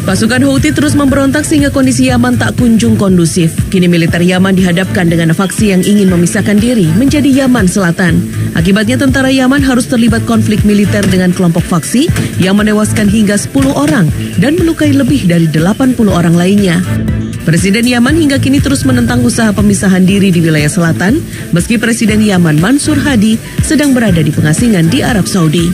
Pasukan Houthi terus memberontak sehingga kondisi Yaman tak kunjung kondusif. Kini militer Yaman dihadapkan dengan faksi yang ingin memisahkan diri menjadi Yaman Selatan. Akibatnya tentara Yaman harus terlibat konflik militer dengan kelompok faksi yang menewaskan hingga 10 orang dan melukai lebih dari 80 orang lainnya. Presiden Yaman hingga kini terus menentang usaha pemisahan diri di wilayah selatan, meski Presiden Yaman Mansur Hadi sedang berada di pengasingan di Arab Saudi.